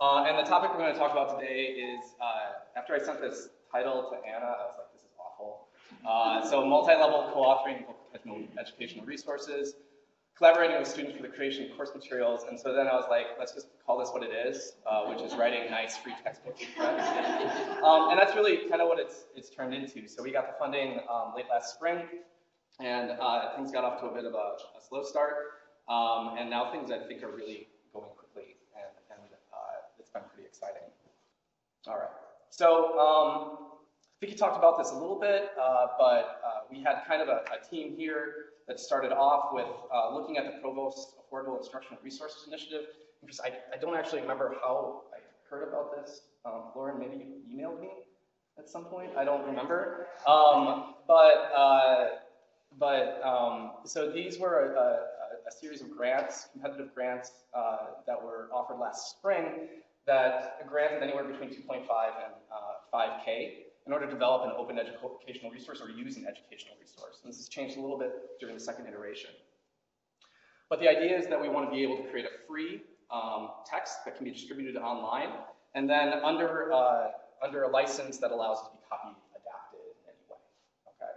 Uh, and the topic we're going to talk about today is, uh, after I sent this title to Anna, I was like, this is awful. Uh, so multi-level co-authoring educational resources, collaborating with students for the creation of course materials. And so then I was like, let's just call this what it is, uh, which is writing nice free textbooks. Um, and that's really kind of what it's, it's turned into. So we got the funding um, late last spring, and uh, things got off to a bit of a, a slow start. Um, and now things I think are really going quickly, and, and uh, it's been pretty exciting. All right. So um, Vicky talked about this a little bit, uh, but uh, we had kind of a, a, team here that started off with uh, looking at the Provost Affordable Instructional Resources Initiative. Because I, I don't actually remember how I heard about this. Um, Lauren, maybe you emailed me at some point. I don't remember. Um, but uh, but um, so these were a, a, a, series of grants, competitive grants uh, that were offered last spring that granted anywhere between 2.5 and 5K uh, in order to develop an open educational resource or use an educational resource. And this has changed a little bit during the second iteration. But the idea is that we want to be able to create a free um, text that can be distributed online, and then under, uh, under a license that allows it to be copied, adapted in any way. Okay.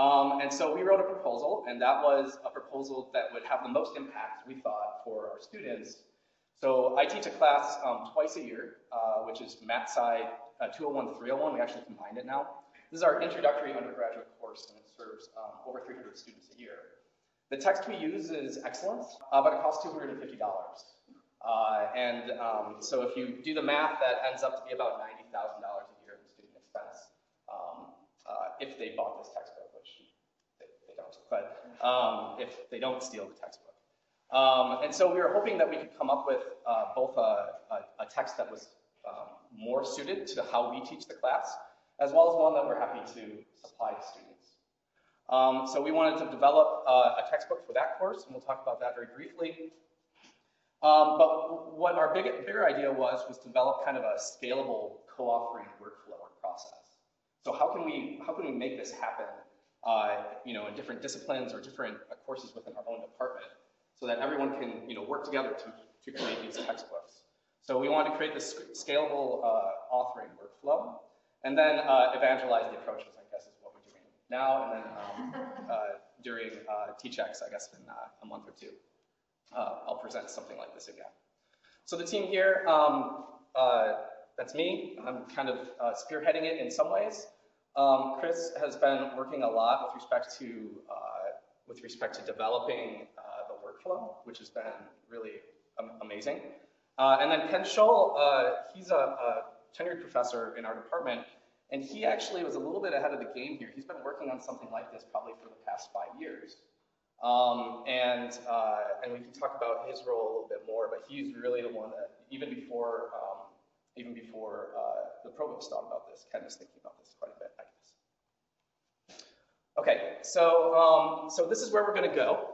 Um, and so we wrote a proposal, and that was a proposal that would have the most impact, we thought, for our students. So I teach a class um, twice a year, uh, which is MatSci uh, 201 301. We actually combined it now. This is our introductory undergraduate course, and it serves um, over 300 students a year. The text we use is excellent, uh, but it costs $250. Uh, and um, so if you do the math, that ends up to be about $90,000 a year in student expense um, uh, if they bought this textbook, which they, they don't, but um, if they don't steal the textbook. Um, and so we were hoping that we could come up with uh, both a, a, a, text that was um, more suited to how we teach the class, as well as one that we're happy to supply to students. Um, so we wanted to develop uh, a textbook for that course, and we'll talk about that very briefly. Um, but what our big, bigger idea was, was to develop kind of a scalable co-authoring workflow or process. So how can we, how can we make this happen uh, you know, in different disciplines or different courses within our own department so that everyone can you know, work together to, to create these textbooks. So we wanted to create this scalable uh, authoring workflow, and then uh, evangelize the approaches, I guess is what we're doing now, and then um, uh, during uh, TEACHx, I guess in uh, a month or two, uh, I'll present something like this again. So the team here, um, that's me. I'm kind of spearheading it in some ways. Um, Chris has been working a lot with respect to with respect to developing the workflow, which has been really amazing. Uh, and then Ken Shull, uh, he's a, a, tenured professor in our department, and he actually was a little bit ahead of the game here. He's been working on something like this probably for the past five years. Um, and, uh, and we can talk about his role a little bit more, but he's really the one that, even before, um, even before uh, the provost thought about this, Ken was thinking about this quite a bit, I guess. Okay, so, um, so this is where we're gonna go.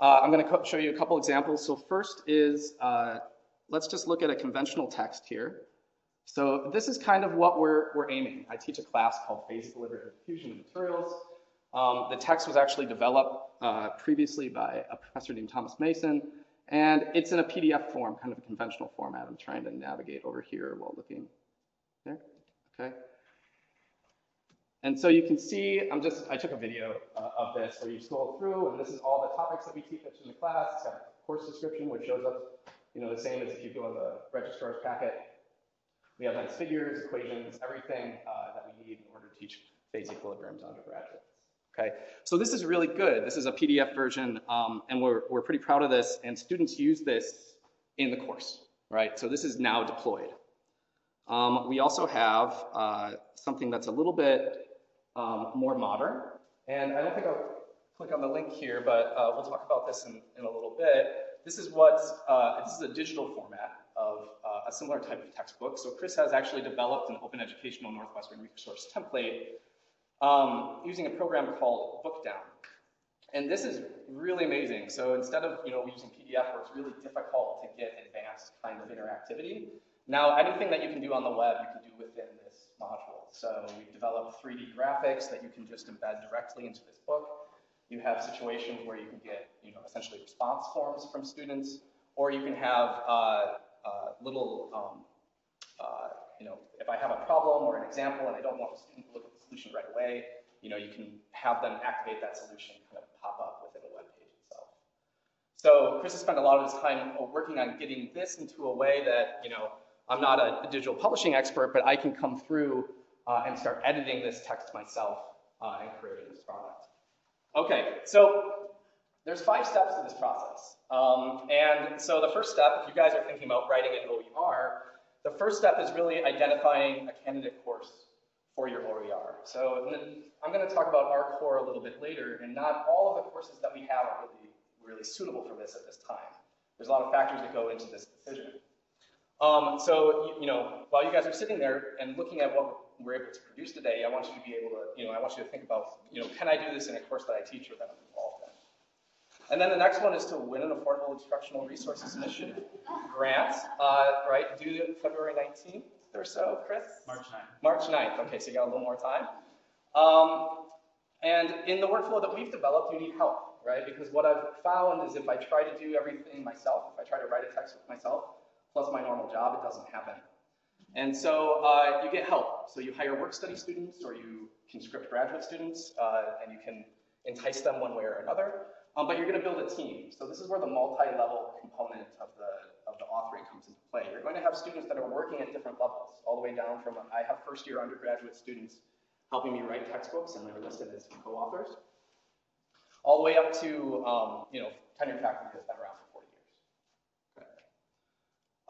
Uh, I'm gonna show you a couple examples. So first is uh, let's just look at a conventional text here. So this is kind of what we're, we're aiming. I teach a class called Phase Delivered Diffusion Materials. Um, the text was actually developed uh, previously by a professor named Thomas Mason, and it's in a PDF form, kind of a conventional format. I'm trying to navigate over here while looking there. Okay. And so you can see, I'm just, I took a video uh, of this where you scroll through, and this is all the topics that we teach in the class. It's got a course description, which shows up you know, the same as if you go in the registrar's packet. We have nice figures, equations, everything uh, that we need in order to teach phase equilibrium to undergraduates. Okay, so this is really good. This is a PDF version, um, and we're, we're pretty proud of this, and students use this in the course, right? So this is now deployed. Um, we also have uh, something that's a little bit um, more modern, and I don't think I'll click on the link here, but uh, we'll talk about this in, in a little bit. This is what, uh, this is a digital format of uh, a similar type of textbook. So Chris has actually developed an open educational Northwestern resource template um, using a program called Bookdown. And this is really amazing. So instead of you know using PDF where it's really difficult to get advanced kind of interactivity, now anything that you can do on the web you can do within this module. So we've developed 3D graphics that you can just embed directly into this book. You have situations where you can get, you know, essentially response forms from students, or you can have uh, uh, little, um, uh, you know, if I have a problem or an example and I don't want the student to look at the solution right away, you know, you can have them activate that solution kind of pop up within the web page itself. So Chris has spent a lot of his time working on getting this into a way that, you know, I'm not a, a digital publishing expert, but I can come through uh, and start editing this text myself uh, and creating this product. Okay, so there's five steps to this process. Um, and so the first step, if you guys are thinking about writing an OER, the first step is really identifying a candidate course for your OER. So I'm going to talk about our core a little bit later, and not all of the courses that we have are really, really suitable for this at this time. There's a lot of factors that go into this decision. Um, so, you, you, know, while you guys are sitting there and looking at what we're able to produce today, I want you to be able to, you know, I want you to think about, you know, can I do this in a course that I teach or that I'm involved in? And then the next one is to win an Affordable Instructional Resources Initiative grant, uh, right, due February 19th or so, Chris? March 9th. March 9th, okay, so you got a little more time. Um, and in the workflow that we've developed, you need help, right? Because what I've found is if I try to do everything myself, if I try to write a textbook myself, plus my normal job, it doesn't happen. And so uh, you get help. So you hire work study students or you conscript graduate students uh, and you can entice them one way or another. Um, but you're going to build a team. So this is where the multi-level component of the, of the authoring comes into play. You're going to have students that are working at different levels, all the way down from, I have first year undergraduate students helping me write textbooks and they're listed as co-authors, all the way up to um, you know, tenured faculty that's been around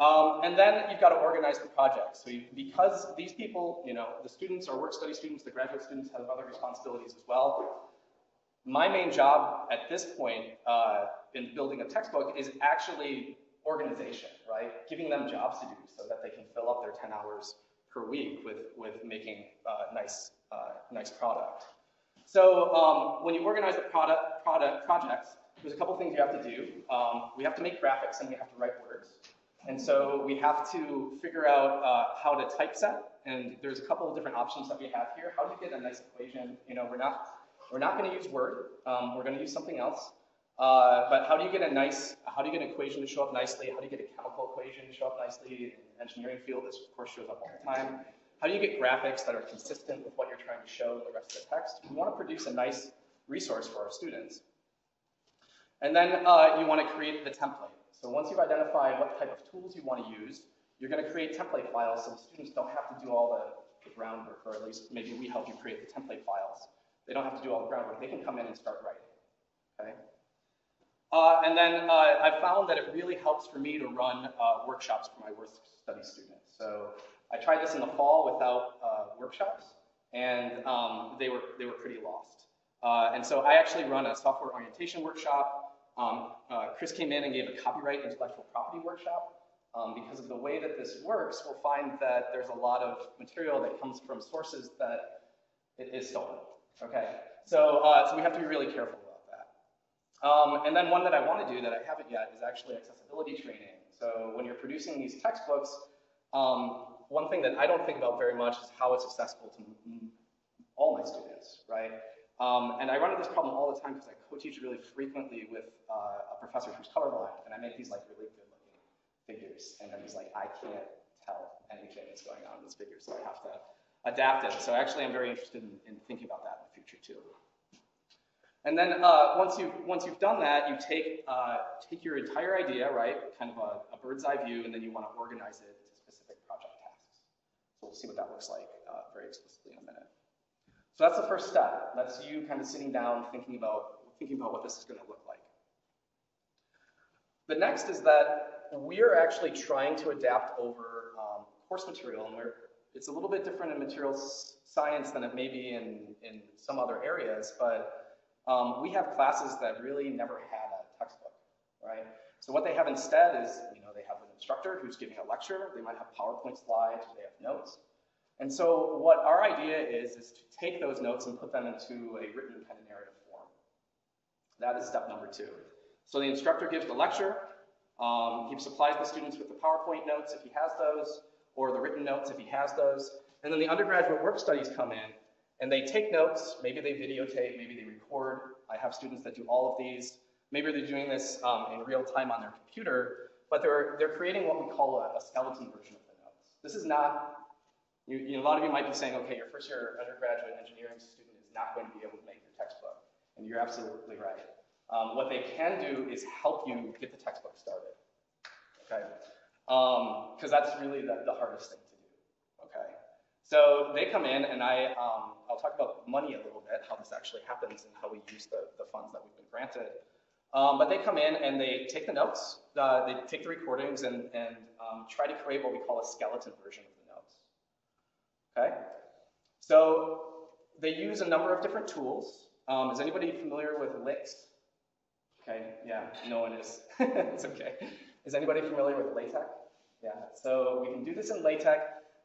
um, and then you've got to organize the project. So you, because these people, you know, the students are work study students, the graduate students have other responsibilities as well. My main job at this point uh, in building a textbook is actually organization, right? Giving them jobs to do so that they can fill up their 10 hours per week with, with making uh, nice, uh, nice product. So um, when you organize the product, product projects, there's a couple things you have to do. Um, we have to make graphics and we have to write words. And so we have to figure out uh, how to typeset, and there's a couple of different options that we have here. How do you get a nice equation? You know, we're not, we're not gonna use Word, um, we're gonna use something else. Uh, but how do you get a nice, how do you get an equation to show up nicely? How do you get a chemical equation to show up nicely? In the engineering field, this of course shows up all the time. How do you get graphics that are consistent with what you're trying to show in the rest of the text? We wanna produce a nice resource for our students. And then uh, you wanna create the template. So once you've identified what type of tools you want to use, you're going to create template files so the students don't have to do all the, groundwork, or at least maybe we help you create the template files. They don't have to do all the groundwork. They can come in and start writing. Okay? Uh, and then uh, I've found that it really helps for me to run uh, workshops for my work study students. So I tried this in the fall without uh, workshops, and um, they were they were pretty lost. Uh, and so I actually run a software orientation workshop um, uh, Chris came in and gave a copyright intellectual property workshop. Um, because of the way that this works, we'll find that there's a lot of material that comes from sources that it is stolen. Okay, so uh, so we have to be really careful about that. Um, and then one that I want to do that I haven't yet is actually accessibility training. So when you're producing these textbooks, um, one thing that I don't think about very much is how it's accessible to all my students, right? Um, and I run into this problem all the time because I co-teach really frequently with uh, a professor who's colorblind, and I make these like really good looking figures, and then he's like, I can't tell anything that's going on in this figure, so I have to adapt it. So actually, I'm very interested in, in thinking about that in the future too. And then uh, once you've once you've done that, you take uh, take your entire idea, right, kind of a, a, bird's eye view, and then you want to organize it into specific project tasks. So we'll see what that looks like uh, very explicitly in a minute. So that's the first step. That's you kind of sitting down, thinking about, thinking about what this is going to look like. The next is that we're actually trying to adapt over um, course material, and we're, it's a little bit different in materials science than it may be in, in some other areas, but um, we have classes that really never had a textbook, right? So what they have instead is, you know, they have an instructor who's giving a lecture, they might have PowerPoint slides, they have notes, and so what our idea is, is to take those notes and put them into a written kind of narrative form. That is step number two. So the instructor gives the lecture, um, he supplies the students with the PowerPoint notes if he has those, or the written notes if he has those, and then the undergraduate work studies come in, and they take notes, maybe they videotape, maybe they record. I have students that do all of these. Maybe they're doing this um, in real time on their computer, but they're, they're creating what we call a, a skeleton version of the notes. This is not, you, you a lot of you might be saying, okay, your first year undergraduate engineering student is not going to be able to make your textbook. And you're absolutely right. Um, what they can do is help you get the textbook started. Okay? Because um, that's really the, the hardest thing to do. Okay? So they come in and I, um, I'll talk about money a little bit, how this actually happens and how we use the, the funds that we've been granted. Um, but they come in and they take the notes, uh, they take the recordings and, and um, try to create what we call a skeleton version of. Okay? So they use a number of different tools. Um, is anybody familiar with LyX? Okay, yeah, no one is. it's okay. Is anybody familiar with LaTeX? Yeah, so we can do this in LaTeX.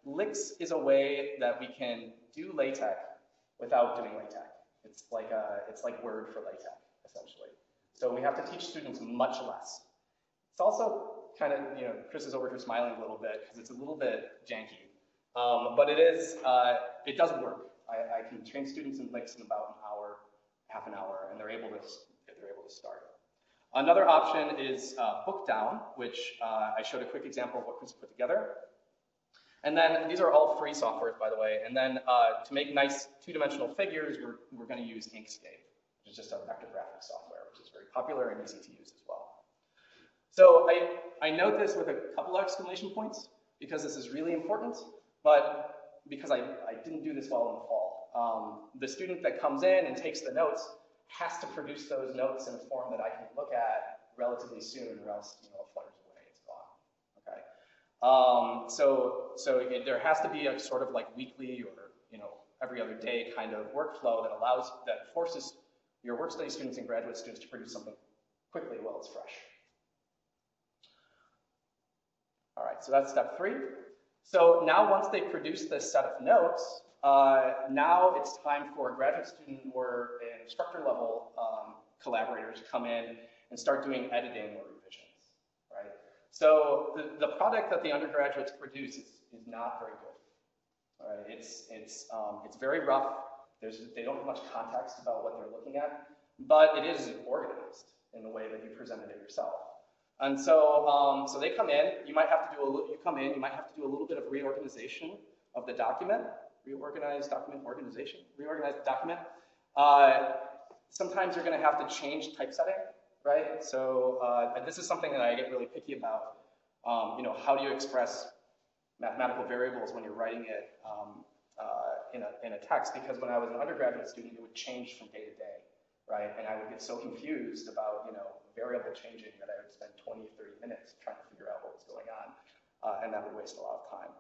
LyX is a way that we can do LaTeX without doing LaTeX. It's like, a, it's like Word for LaTeX, essentially. So we have to teach students much less. It's also kind of, you know, Chris is over here smiling a little bit because it's a little bit janky. Um, but it is, uh, it does work. I, I, can train students in LyX in about an hour, half an hour, and they're able to, they're able to start. Another option is uh, Bookdown, which uh, I showed a quick example of what Chris put together. And then these are all free softwares, by the way. And then uh, to make nice two-dimensional figures, we're, we're going to use Inkscape, which is just a vector graphics software, which is very popular and easy to use as well. So I, I note this with a couple of exclamation points because this is really important, but because I, I didn't do this well in the fall. Um, the student that comes in and takes the notes has to produce those notes in a form that I can look at relatively soon or else you know, it flutters away, it's gone. Okay. Um, so so it, there has to be a sort of like weekly or you know every other day kind of workflow that allows that forces your work study students and graduate students to produce something quickly while it's fresh. All right, so that's step three. So now once they produce this set of notes, uh, now it's time for a graduate student or an instructor level um, collaborator to come in and start doing editing or revisions, right? So the, the product that the undergraduates produce is, is not very good. Right? It's, it's, um, it's very rough. There's, they don't have much context about what they're looking at, but it is organized in the way that you presented it yourself. And so, um, so they come in, you might have to do a, you come in, you might have to do a little bit of reorganization of the document, reorganize document organization, reorganize the document. Uh, sometimes you're going to have to change typesetting, right? So uh, this is something that I get really picky about. Um, you know, how do you express mathematical variables when you're writing it um, uh, in, a, in a text? Because when I was an undergraduate student, it would change from day to day, right? And I would get so confused about, you know, variable changing that I would spend 20, 30 minutes trying to figure out what was going on. Uh, and that would waste a lot of time.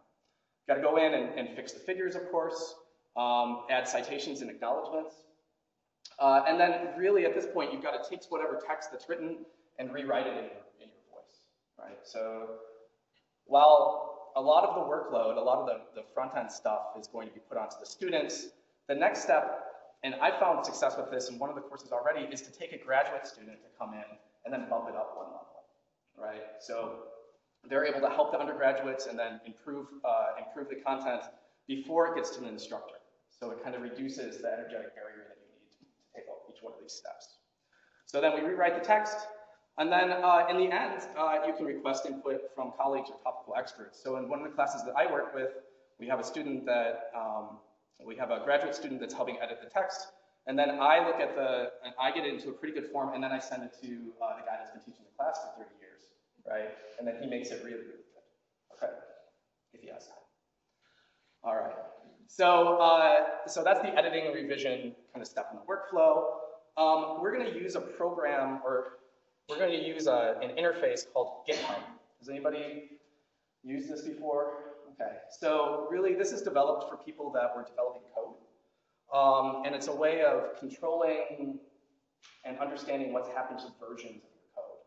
Got to go in and, and, fix the figures, of course, um, add citations and acknowledgments. Uh, and then really at this point, you've got to take whatever text that's written and rewrite it in your, in your voice, right? So while a lot of the workload, a lot of the, the front-end stuff is going to be put onto the students, the next step, and I found success with this in one of the courses already, is to take a graduate student to come in and then bump it up one level, right? So they're able to help the undergraduates and then improve, uh, improve the content before it gets to the instructor. So it kind of reduces the energetic barrier that you need to take each one of these steps. So then we rewrite the text, and then uh, in the end, uh, you can request input from colleagues or topical experts. So in one of the classes that I work with, we have a student that, um, we have a graduate student that's helping edit the text, and then I look at the, and I get it into a pretty good form, and then I send it to uh, the guy that's been teaching the class for 30 years right? And then he makes it really, really good. Okay, if he has time. All right. So, uh, so that's the editing and revision kind of step in the workflow. Um, we're going to use a program, or we're going to use a, an interface called GitHub. Has anybody used this before? Okay. So really, this is developed for people that were developing code. Um, and it's a way of controlling and understanding what's happened to versions of your code,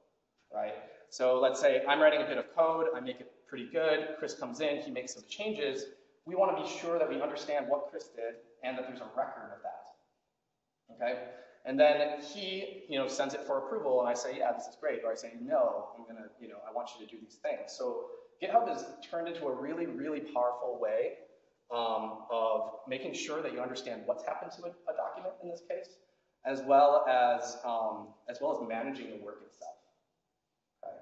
right? So let's say I'm writing a bit of code, I make it pretty good, Chris comes in, he makes some changes. We want to be sure that we understand what Chris did and that there's a record of that. Okay? And then he, you know, sends it for approval, and I say, yeah, this is great. Or I say, no, I'm gonna, you know, I want you to do these things. So GitHub has turned into a really, really powerful way um, of making sure that you understand what's happened to a, a document in this case, as well as um, as well as managing the work itself.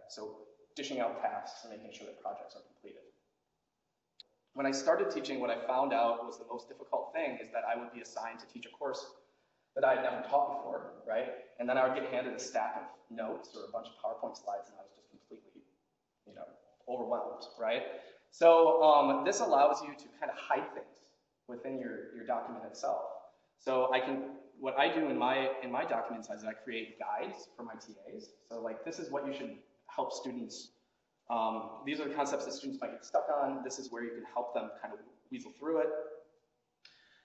So dishing out tasks and making sure that projects are completed. When I started teaching, what I found out was the most difficult thing is that I would be assigned to teach a course that I had never taught before, right? And then I would get handed a stack of notes or a bunch of PowerPoint slides, and I was just completely, you know, overwhelmed, right? So um, this allows you to kind of hide things within your, your document itself. So I can, what I do in my, in my documents is I create guides for my TAs. So like, this is what you should help students, um, these are the concepts that students might get stuck on. This is where you can help them kind of weasel through it.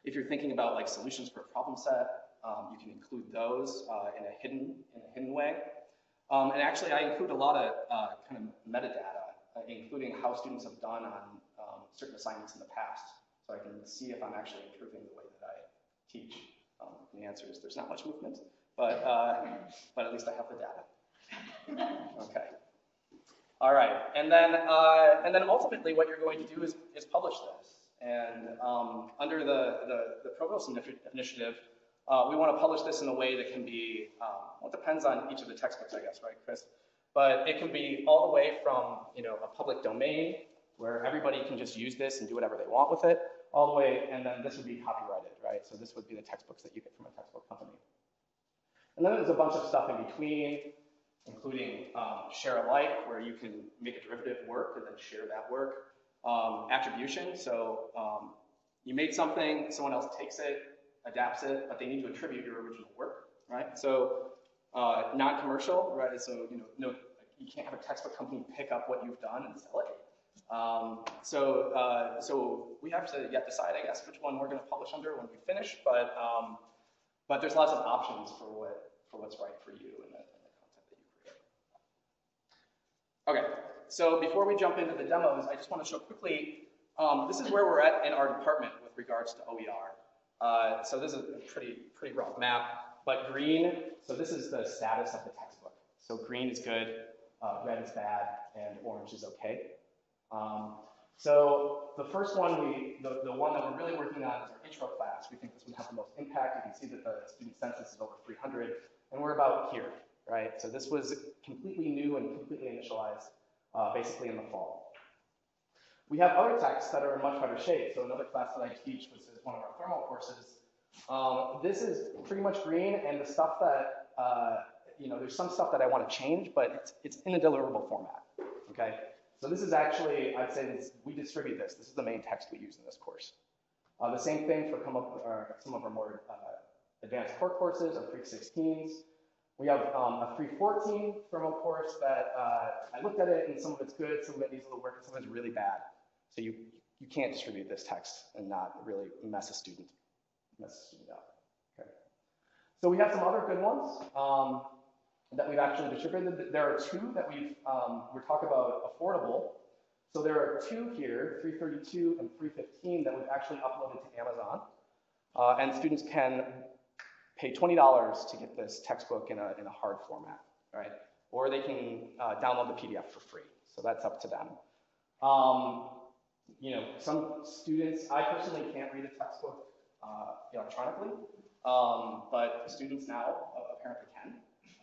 If you're thinking about like solutions for a problem set, um, you can include those uh, in a hidden in a hidden way. Um, and actually, I include a lot of uh, kind of metadata, including how students have done on um, certain assignments in the past, so I can see if I'm actually improving the way that I teach. Um, the answer is there's not much movement, but uh, but at least I have the data. Okay. All right, and then uh, and then ultimately, what you're going to do is is publish this. And um, under the, the, the Provost initiative, uh, we want to publish this in a way that can be, um, well, it depends on each of the textbooks, I guess, right, Chris? But it can be all the way from, you know, a public domain where everybody can just use this and do whatever they want with it, all the way, and then this would be copyrighted, right? So this would be the textbooks that you get from a textbook company. And then there's a bunch of stuff in between, including um, share alike, where you can make a derivative work and then share that work. Um, attribution, so um, you made something, someone else takes it, adapts it, but they need to attribute your original work, right? So uh, non-commercial, right? So you know, no, you can't have a textbook company pick up what you've done and sell it. Um, so uh, so we have to yet decide, I guess, which one we're going to publish under when we finish. But um, but there's lots of options for what for what's right for you and the, and the content that you create. Okay, so before we jump into the demos, I just want to show quickly. Um, this is where we're at in our department with regards to OER. Uh, so this is a pretty, pretty rough map, but green, so this is the status of the textbook. So green is good, uh, red is bad, and orange is okay. Um, so the first one, we, the, the one that we're really working on is our intro class. We think this would have the most impact. You can see that the student census is over 300, and we're about here, right? So this was completely new and completely initialized uh, basically in the fall. We have other texts that are in much better shape. So another class that I teach, which is one of our thermal courses, um, this is pretty much green, and the stuff that, uh, you know, there's some stuff that I want to change, but it's, it's in a deliverable format, okay? So this is actually, I'd say this, we distribute this. This is the main text we use in this course. Uh, the same thing for come up, uh, some of our more uh, advanced core courses, our 316s. We have um, a 314 thermal course that uh, I looked at it and some of it's good, some of it needs a little work, and some of it's really bad. So you, you can't distribute this text and not really mess a student, mess a student up. Okay. So we have some other good ones um, that we've actually distributed. There are two that we've, um, we're talking about affordable. So there are two here, 332 and 315, that we've actually uploaded to Amazon. Uh, and students can pay $20 to get this textbook in a, in a hard format, right? Or they can uh, download the PDF for free. So that's up to them. Um, you know, some students, I personally can't read a textbook uh, electronically, um, but students now uh, apparently can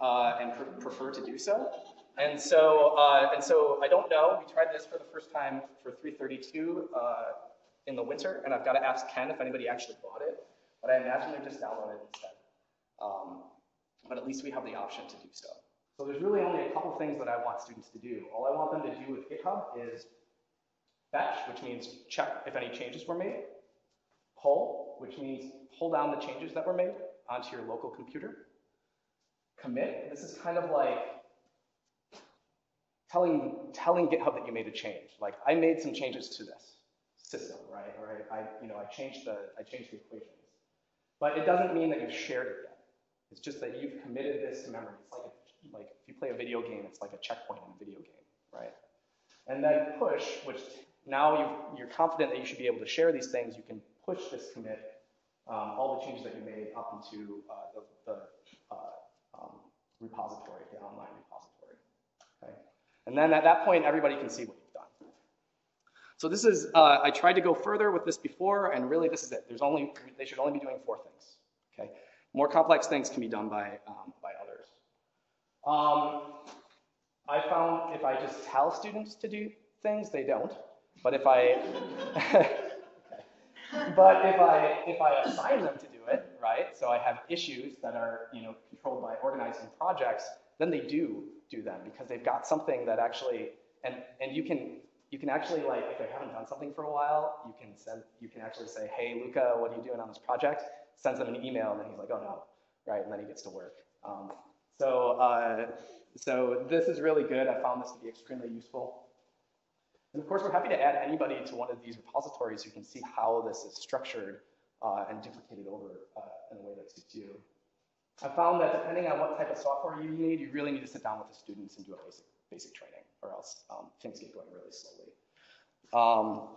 uh, and pr prefer to do so. And so, uh, and so I don't know. We tried this for the first time for 332 uh, in the winter, and I've got to ask Ken if anybody actually bought it. But I imagine they just downloaded it instead. Um, but at least we have the option to do so. So there's really only a couple things that I want students to do. All I want them to do with GitHub is Fetch, which means check if any changes were made. Pull, which means pull down the changes that were made onto your local computer. Commit, this is kind of like telling, telling GitHub that you made a change. Like, I made some changes to this system, right? Or I, I, you know, I changed the, I changed the equations. But it doesn't mean that you've shared it yet. It's just that you've committed this to memory. It's like, a, like if you play a video game, it's like a checkpoint in a video game, right? And then push, which now you are confident that you should be able to share these things. You can push this commit, um, all the changes that you made up into uh, the, the uh, um, repository, the online repository. Okay? And then at that point, everybody can see what you've done. So this is, uh, I tried to go further with this before, and really this is it. There's only, they should only be doing four things. Okay? More complex things can be done by, um, by others. Um, I found if I just tell students to do things, they don't. But if I, but if I if I assign them to do right? So I have issues that are you know controlled by organizing projects, then they do do them because they've got something that actually and and you can you can actually like if they haven't done something for a while, you can send you can actually say, hey Luca, what are you doing on this project? Sends them an email and then he's like, oh no, right? And then he gets to work. Um, so uh, so this is really good. I found this to be extremely useful. And of course, we're happy to add anybody to one of these repositories who can see how this is structured uh, and duplicated over uh, in a way that suits you. I found that depending on what type of software you need, you really need to sit down with the students and do a basic, basic training, or else um, things get going really slowly. Um,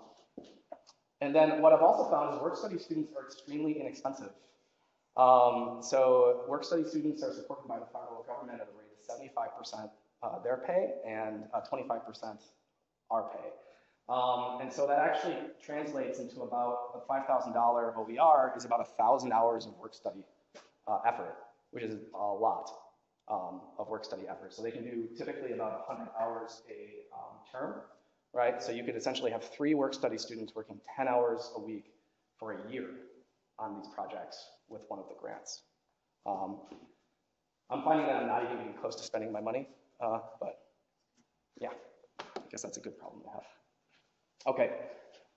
and then what I've also found is work study students are extremely inexpensive. Um, so work study students are supported by the federal government at a rate of 75% uh, their pay and 25% uh, our pay. Um, and so that actually translates into about a $5,000 OER is about 1,000 hours of work study uh, effort, which is a lot um, of work study effort. So they can do typically about 100 hours a um, term, right? So you could essentially have three work study students working 10 hours a week for a year on these projects with one of the grants. Um, I'm finding that I'm not even close to spending my money, uh, but yeah, I guess that's a good problem to have. Okay.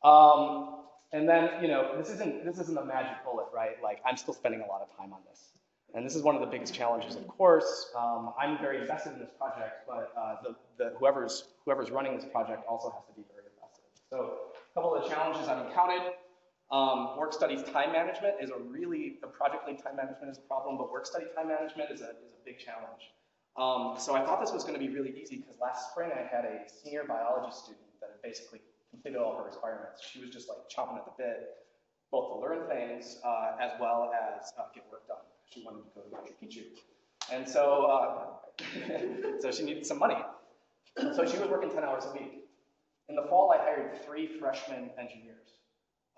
Um, and then, you know, this isn't, this isn't a magic bullet, right? Like, I'm still spending a lot of time on this. And this is one of the biggest challenges, of course. Um, I'm very invested in this project, but uh, the, the, whoever's, whoever's running this project also has to be very invested. So a couple of the challenges I've encountered. Um, work studies time management is a really, the project lead time management is a problem, but work study time management is a, is a big challenge. Um, so I thought this was going to be really easy because last spring I had a senior biology student that had basically completed all her requirements. She was just like chomping at the bit, both to learn things uh, as well as uh, get work done. She wanted to go to Machu Picchu. And so, uh, so she needed some money. So she was working 10 hours a week. In the fall, I hired three freshman engineers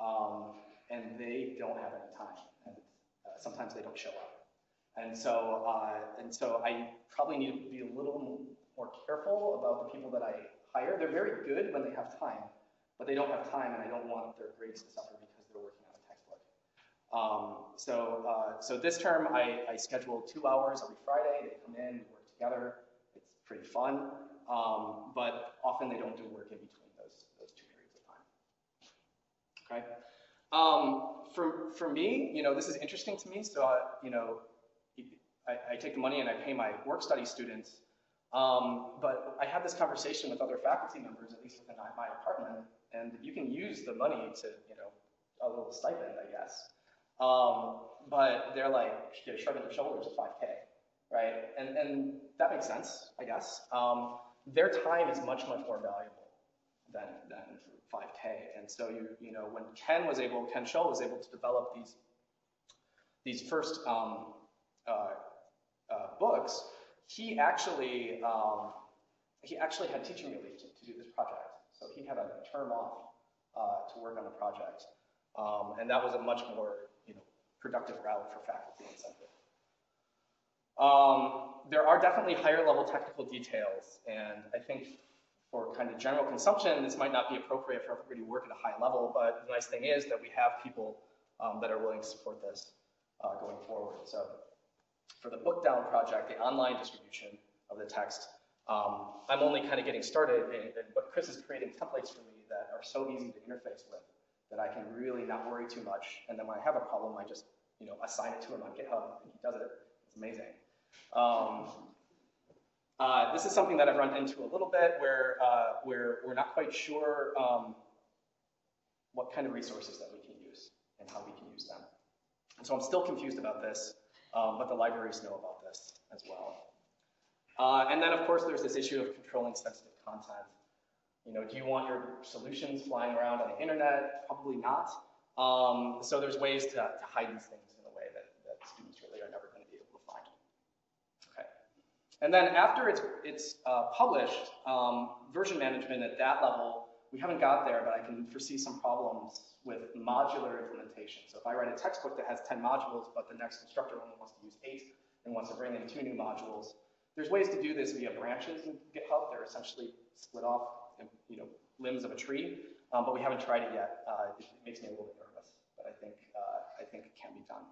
um, and they don't have any time, and uh, sometimes they don't show up. And so, uh, and so I probably need to be a little more careful about the people that I hire. They're very good when they have time, but they don't have time, and I don't want their grades to suffer because they're working on a textbook. Um, so, uh, so this term, I, I schedule two hours every Friday. They come in, we work together. It's pretty fun, um, but often they don't do work in between those, those two periods of time. Okay. Um, for, for me, you know, this is interesting to me. So, uh, you know, I, I, take the money and I pay my work study students. Um, but I had this conversation with other faculty members, at least within my apartment, and you can use the money to, you know, a little stipend, I guess. Um, but they're like you know, shrugging their shoulders at 5K, right? And, and that makes sense, I guess. Um, their time is much, much more valuable than, than 5K. And so you, you know, when Ken was able, Ken Shull was able to develop these, these first um, uh, uh, books, he actually, um, he actually had teaching relief to, to, do this project. So he had a term off uh, to work on the project. Um, and that was a much more, you know, productive route for faculty incentive. Um, there are definitely higher level technical details, and I think for kind of general consumption, this might not be appropriate for everybody to work at a high level, but the nice thing is that we have people um, that are willing to support this uh, going forward. So for the bookdown project, the online distribution of the text, um, I'm only kind of getting started, and, and, but Chris is creating templates for me that are so easy to interface with that I can really not worry too much. And then when I have a problem, I just you know assign it to him on GitHub, and he does it. It's amazing. Um, uh, this is something that I've run into a little bit where, uh, where we're not quite sure um, what kind of resources that we can use and how we can use them. And so I'm still confused about this, um, but the libraries know about this as well. Uh, and then, of course, there's this issue of controlling sensitive content. You know, do you want your solutions flying around on the internet? Probably not. Um, so there's ways to, to hide these things in a way that, that students really are never going to be able to find. Okay. And then after it's, it's uh, published, um, version management at that level, we haven't got there, but I can foresee some problems with modular implementation. So if I write a textbook that has 10 modules, but the next instructor only wants to use eight and wants to bring in two new modules, There's ways to do this via branches in GitHub. They're essentially split off, you know, limbs of a tree, um, but we haven't tried it yet. Uh, it, makes me a little bit nervous, but I think, uh, I think it can be done.